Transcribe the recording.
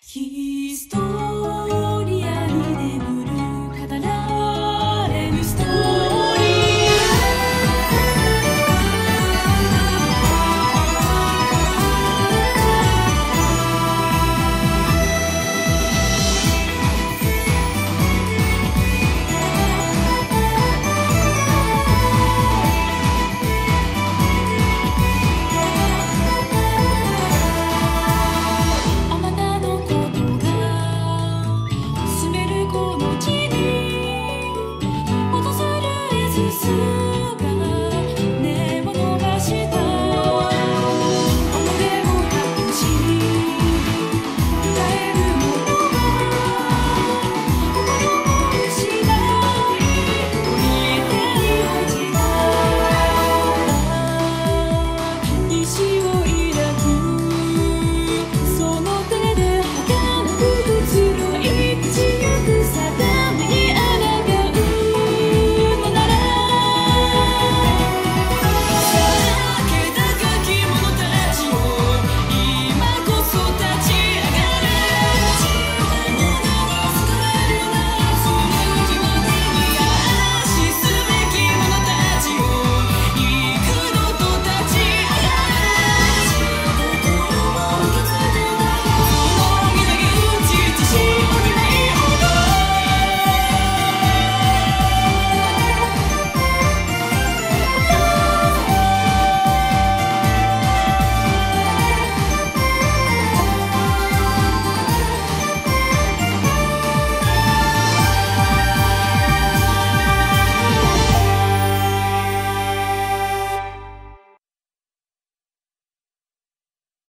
Keystone.